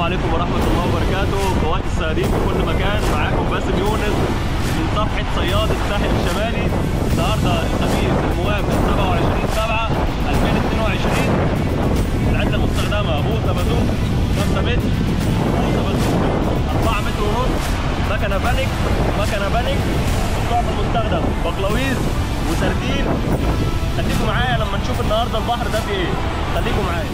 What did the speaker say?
السلام عليكم ورحمة الله وبركاته. اخواتي الصيادين في كل مكان معاكم باسم يونس من صفحة صياد الساحل الشمالي. النهاردة الخميس الموافق 27 7 2022 العدة المستخدمة بوصة بازوك 5 متر بوصة بازوك 4 متر ونص مكنة بانيك مكنة بانيك الطعم المستخدم بقلاويز وسردين. خليكم معايا لما نشوف النهارده البحر ده في إيه. خليكم معايا.